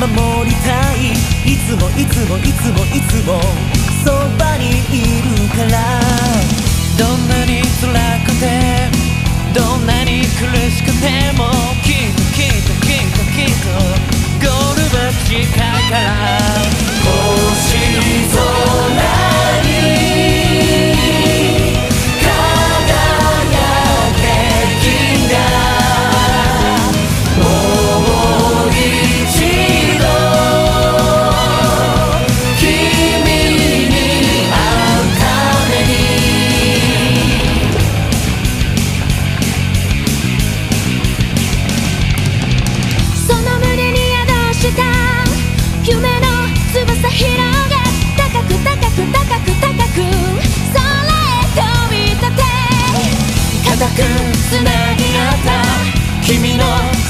守りたい。いつもいつもいつもいつも。そばにいるから。criminal.